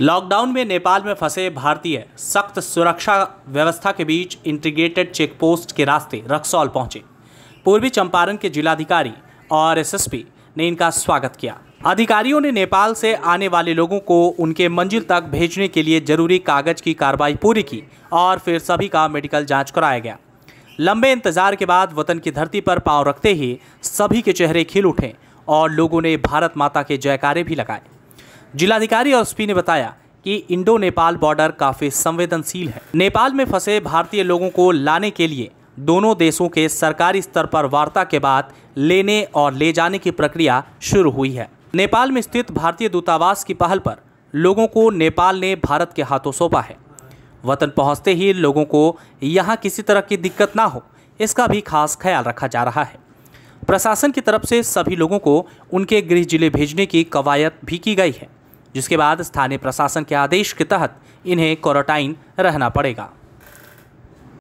Lockdown में नेपाल में फंसे भारतीय, सख्त सुरक्षा व्यवस्था के बीच इंटीग्रेटेड चेक पोस्ट के रास्ते रक्सौल पहुँचे। पूर्वी चंपारण के जिलाधिकारी और एसएसपी ने इनका स्वागत किया। अधिकारियों ने नेपाल से आने वाले लोगों को उनके मंजिल तक भेजने के लिए ज़रूरी कागज़ की कार्रवाई पूरी की और फिर सभी का मेडिकल जाँच कराया गया। लंबे इंतज़ार के बाद वतन की धरती पर पाँव रखते ही सभी के चेहरे खिल उठे और लोगों ने भारत माता के जयकारे भी लगाए। जिलाधिकारी और एसपी ने बताया कि इंडो नेपाल बॉर्डर काफ़ी संवेदनशील है। नेपाल में फंसे भारतीय लोगों को लाने के लिए दोनों देशों के सरकारी स्तर पर वार्ता के बाद लेने और ले जाने की प्रक्रिया शुरू हुई है। नेपाल में स्थित भारतीय दूतावास की पहल पर लोगों को नेपाल ने भारत के हाथों सौंपा है। वतन पहुँचते ही लोगों को यहाँ किसी तरह की दिक्कत ना हो, इसका भी खास ख्याल रखा जा रहा है। प्रशासन की तरफ़ से सभी लोगों को उनके गृह ज़िले भेजने की कवायद भी की गई है। जिसके बाद स्थानीय प्रशासन के आदेश के तहत इन्हें क्वारंटाइन रहना पड़ेगा।